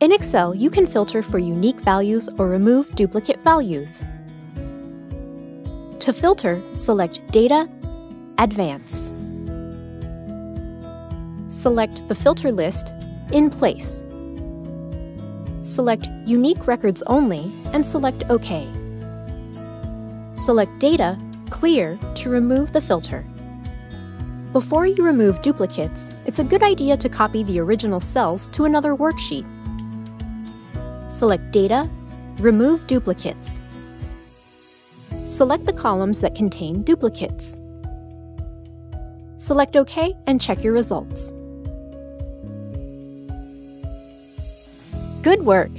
In Excel, you can filter for unique values or remove duplicate values. To filter, select Data, Advanced. Select the filter list In Place. Select Unique Records Only and select OK. Select Data, Clear to remove the filter. Before you remove duplicates, it's a good idea to copy the original cells to another worksheet. Select Data, Remove Duplicates. Select the columns that contain duplicates. Select OK and check your results. Good work!